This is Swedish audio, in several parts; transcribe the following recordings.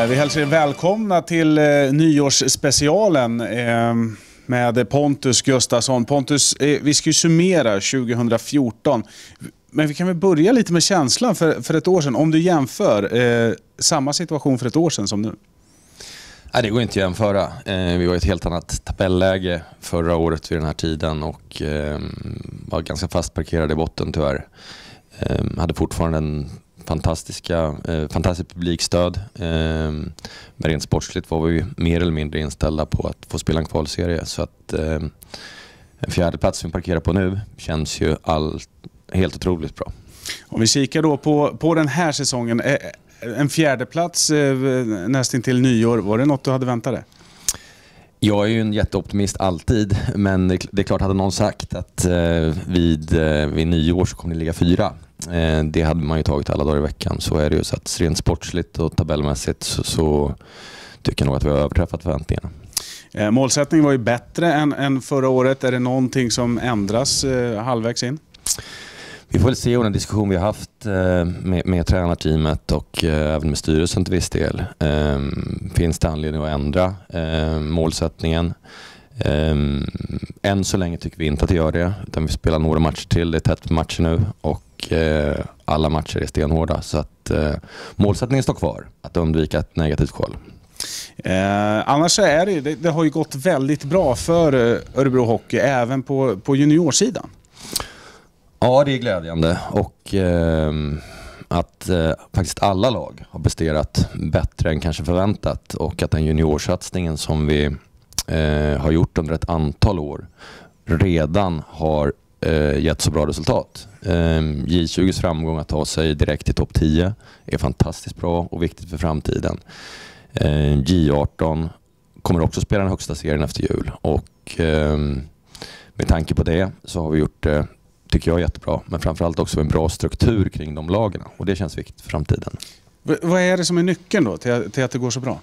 Eh, vi hälsar er välkomna till eh, nyårsspecialen eh, med Pontus Gustafsson. Pontus, eh, vi ska ju summera 2014. Men vi kan väl börja lite med känslan för, för ett år sedan. Om du jämför eh, samma situation för ett år sedan som nu. Nej, det går inte att jämföra. Eh, vi var i ett helt annat tabelläge förra året vid den här tiden och eh, var ganska fast parkerade i botten tyvärr. Eh, hade fortfarande en fantastiska, eh, fantastiskt publikstöd. Eh, men rent sportsligt var vi mer eller mindre inställda på att få spela en kvalserie. Så att eh, en fjärde plats som vi parkerar på nu känns ju all, helt otroligt bra. Om vi kikar då på, på den här säsongen. Eh, en fjärde plats eh, nästan till nyår, var det något du hade väntat dig? Jag är ju en jätteoptimist alltid, men det är klart, hade någon sagt att eh, vid, eh, vid nyår så kommer ni ligga fyra. Eh, det hade man ju tagit alla dagar i veckan. Så är det ju. Så att rent sportsligt och tabellmässigt så, så tycker jag nog att vi har överträffat förväntningarna. Eh, målsättningen var ju bättre än, än förra året. Är det någonting som ändras eh, halvvägs in? Vi får väl se om den diskussion vi har haft eh, med, med tränarteamet och även med styrelsen till viss del. Ehm, finns det anledning att ändra målsättningen? Ehm, än så länge tycker vi inte att det gör det. Utan vi spelar några matcher till. Det är tätt matcher nu och eh, alla matcher är stenhårda. Så att målsättningen står kvar. Att undvika ett negativt kval. Eh, annars så är det, det, det har ju gått väldigt bra för Örebro Hockey även på, på juniorsidan. Ja, det är glädjande och eh, att eh, faktiskt alla lag har presterat bättre än kanske förväntat och att den juniorsatsningen som vi eh, har gjort under ett antal år redan har eh, gett så bra resultat. Eh, J20s framgång att ta sig direkt till topp 10 är fantastiskt bra och viktigt för framtiden. Eh, J18 kommer också spela den högsta serien efter jul och eh, med tanke på det så har vi gjort det tycker jag jättebra. Men framförallt också en bra struktur kring de lagen och det känns viktigt för framtiden. V vad är det som är nyckeln då till, till att det går så bra?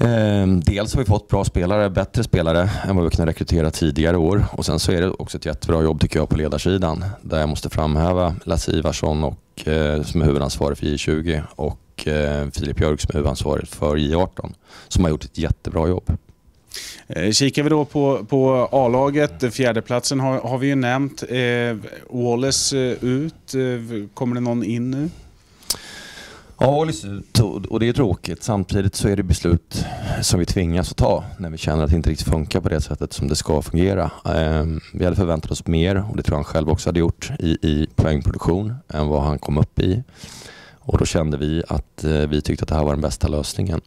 Ehm, dels har vi fått bra spelare, bättre spelare än vad vi kunnat rekrytera tidigare år. Och sen så är det också ett jättebra jobb tycker jag på ledarsidan. Där jag måste framhäva Lasse Ivarsson och, eh, som är huvudansvarig för J20 och eh, Filip Björk som är huvudansvarig för J18. Som har gjort ett jättebra jobb. Eh, kikar vi då på, på A-laget, fjärdeplatsen har, har vi ju nämnt. Eh, Wallace eh, ut, eh, kommer det någon in nu? Ja, liksom, och det är tråkigt. Samtidigt så är det beslut som vi tvingas att ta när vi känner att det inte riktigt funkar på det sättet som det ska fungera. Ehm, vi hade förväntat oss mer och det tror jag han själv också hade gjort i, i poängproduktion än vad han kom upp i. Och då kände vi att eh, vi tyckte att det här var den bästa lösningen.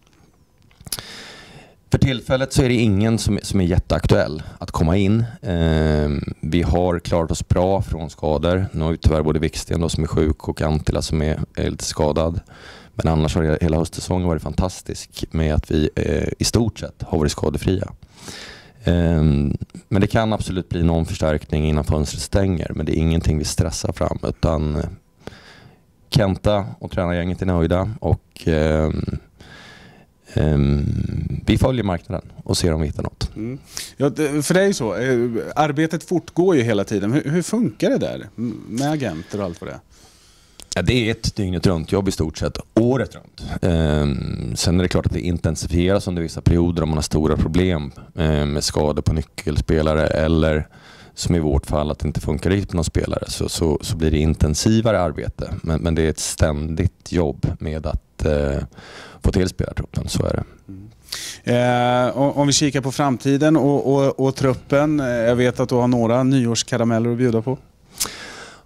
För tillfället så är det ingen som, som är jätteaktuell att komma in. Eh, vi har klarat oss bra från skador. Nu har vi tyvärr både Viksten då, som är sjuk och Antila som är, är lite skadad. Men annars har hela höstsäsongen varit fantastisk med att vi eh, i stort sett har varit skadefria. Eh, men det kan absolut bli någon förstärkning innan fönstret stänger. Men det är ingenting vi stressar fram utan eh, Kenta och tränargänget är nöjda och ehm, vi följer marknaden och ser om vi hittar något. Mm. Ja, för det är ju så, eh, arbetet fortgår ju hela tiden. Hur, hur funkar det där med agenter och allt vad det är? Ja, det är ett dygnet runt jobb i stort sett, året runt. Ehm, sen är det klart att det intensifieras under vissa perioder om man har stora problem eh, med skador på nyckelspelare eller som i vårt fall att det inte funkar riktigt på någon spelare så, så, så blir det intensivare arbete. Men, men, det är ett ständigt jobb med att eh, få till spelartruppen, så är det. Mm. Eh, om vi kikar på framtiden och, och, och, truppen. Eh, jag vet att du har några nyårskarameller att bjuda på.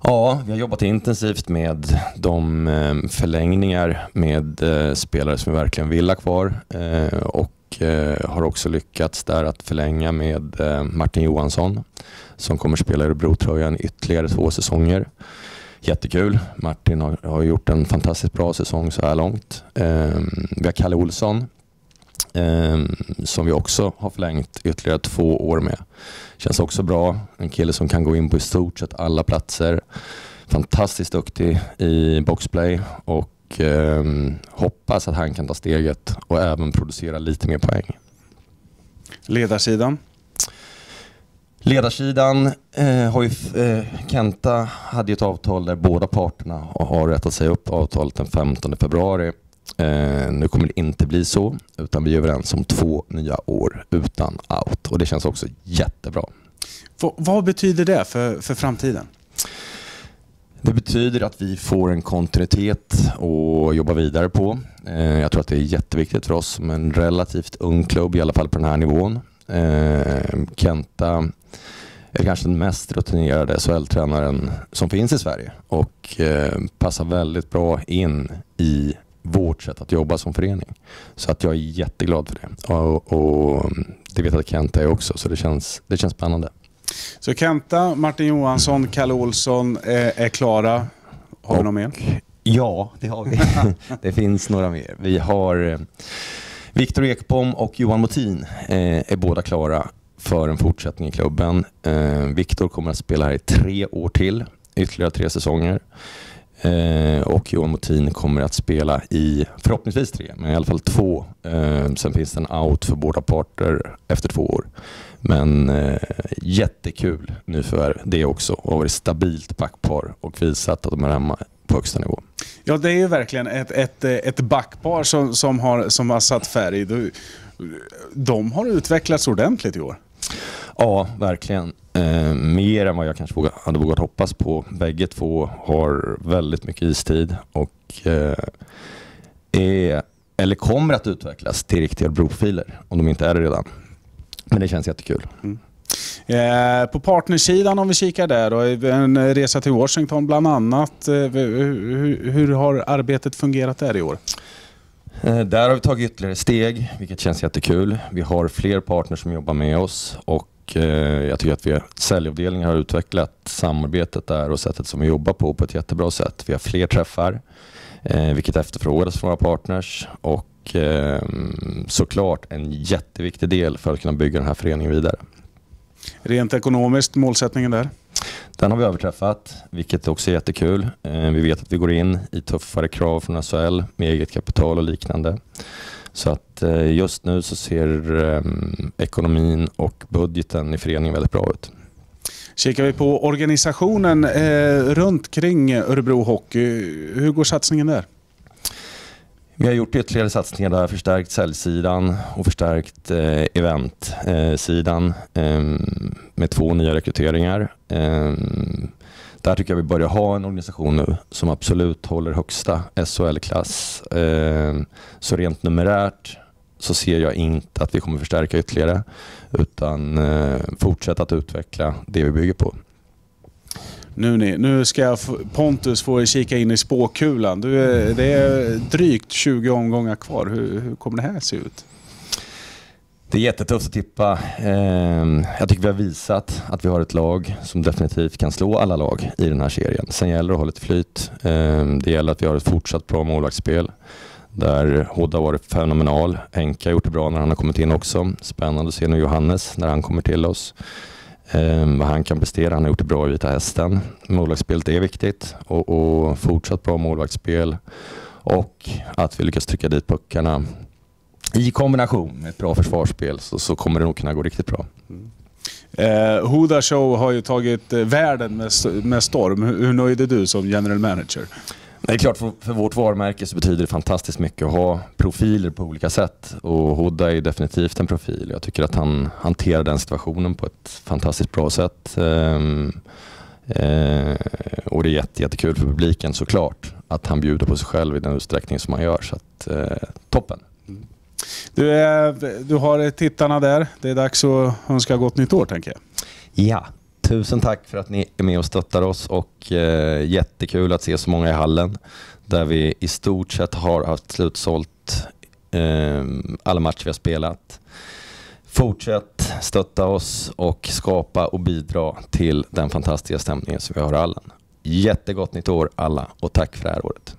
Ja, vi har jobbat intensivt med de eh, förlängningar med eh, spelare som vi verkligen vill ha kvar och har också lyckats där att förlänga med Martin Johansson som kommer spela i Örebro-tröjan ytterligare två säsonger. Jättekul. Martin har, har, gjort en fantastiskt bra säsong så här långt. Um, vi har Kalle Olsson um, som vi också har förlängt ytterligare två år med. Känns också bra. En kille som kan gå in på i stort sett alla platser. Fantastiskt duktig i boxplay och um, hoppas att han kan ta steget och även producera lite mer poäng. Ledarsidan? Ledarsidan eh, har ju, eh, Kenta hade ju ett avtal där båda parterna har rätt att säga upp avtalet den 15 februari. Eh, nu kommer det inte bli så, utan vi är överens om två nya år utan out och det känns också jättebra. V vad betyder det för, för framtiden? Det betyder att vi får en kontinuitet att jobba vidare på. Eh, jag tror att det är jätteviktigt för oss som en relativt ung klubb, i alla fall på den här nivån. Eh, Kenta är kanske den mest rutinerade SHL-tränaren som finns i Sverige och eh, passar väldigt bra in i vårt sätt att jobba som förening. Så att jag är jätteglad för det. Och, och det vet jag att Kenta är också, så det känns, det känns spännande. Så Kenta, Martin Johansson, Kalle Olsson är, är klara. Har vi något mer? Ja, det har vi. det finns några mer. Vi har eh, Viktor Ekbom och Johan Motin eh, är båda klara för en fortsättning i klubben. Eh, Viktor kommer att spela här i tre år till, ytterligare tre säsonger. Eh, och Johan Motin kommer att spela i förhoppningsvis tre, men i alla fall två. Eh, sen finns det en out för båda parter efter två år. Men eh, jättekul nyförvärv det också och har varit stabilt backpar och visat att de är hemma på högsta nivå. Ja, det är ju verkligen ett, ett, ett backpar som, som, har, som har satt färg. De har utvecklats ordentligt i år. Ja, verkligen. Eh, mer än vad jag kanske vågat, hade vågat hoppas på. Bägge två har väldigt mycket istid och eh, är, eller kommer att utvecklas till riktiga broprofiler om de inte är det redan. Men det känns jättekul. Mm. Eh, på partnersidan om vi kikar där då, en resa till Washington bland annat. Eh, hur, hur har arbetet fungerat där i år? Eh, där har vi tagit ytterligare steg, vilket känns jättekul. Vi har fler partners som jobbar med oss och eh, jag tycker att vi säljavdelningen har utvecklat samarbetet där och sättet som vi jobbar på på ett jättebra sätt. Vi har fler träffar, eh, vilket efterfrågades från våra partners och ehm, såklart en jätteviktig del för att kunna bygga den här föreningen vidare. Rent ekonomiskt, målsättningen där? Den har vi överträffat, vilket också är jättekul. Eh, vi vet att vi går in i tuffare krav från SHL med eget kapital och liknande. Så att eh, just nu så ser ehm, ekonomin och budgeten i föreningen väldigt bra ut. Kikar vi på organisationen eh, runt kring Örebro Hockey, hur går satsningen där? Vi har gjort ytterligare satsningar där, förstärkt säljsidan och förstärkt eh, eventsidan eh, ehm, med två nya rekryteringar. Eh, där tycker jag vi börjar ha en organisation nu som absolut håller högsta SHL-klass. Eh, så rent numerärt så ser jag inte att vi kommer förstärka ytterligare utan eh, fortsätta att utveckla det vi bygger på. Nu, ni, nu ska Pontus få kika in i spåkulan. Du, eh, det är drygt 20 omgångar kvar. Hur, hur kommer det här se ut? Det är jättetufft att tippa. Ehm, jag tycker vi har visat att vi har ett lag som definitivt kan slå alla lag i den här serien. Sen gäller det att ha lite flyt. Ehm, det gäller att vi har ett fortsatt bra målvaktsspel där Hodda har varit fenomenal. Enka har gjort det bra när han har kommit in också. Spännande att se nu Johannes när han kommer till oss. Ehm, vad han kan prestera. Han har gjort det bra i Vita Hästen. Målvaktsspelet är viktigt och, och fortsatt bra målvaktsspel och att vi lyckas trycka dit puckarna i kombination med ett bra försvarsspel så, så kommer det nog kunna gå riktigt bra. Mm. Eh, Huda Show har ju tagit eh, världen med, med storm. Hur, hur nöjd är du som general manager? Det är klart, för, för, vårt varumärke så betyder det fantastiskt mycket att ha profiler på olika sätt. Och Hodda är definitivt en profil. Jag tycker att han hanterar den situationen på ett fantastiskt bra sätt. Ehm, eh, och det är jätte, jättekul för publiken såklart att han bjuder på sig själv i den utsträckning som han gör. Så att, eh, toppen. Du, är, du har tittarna där. Det är dags att önska gott nytt år tänker jag. Ja, Tusen tack för att ni är med och stöttar oss och eh, jättekul att se så många i hallen där vi i stort sett har haft slutsålt eh, alla matcher vi har spelat. Fortsätt stötta oss och skapa och bidra till den fantastiska stämningen som vi har i hallen. Jättegott nytt år alla och tack för det här året.